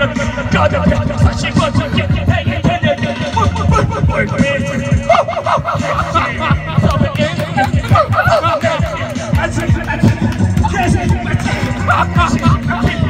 Ha ha ha!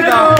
감사합니다.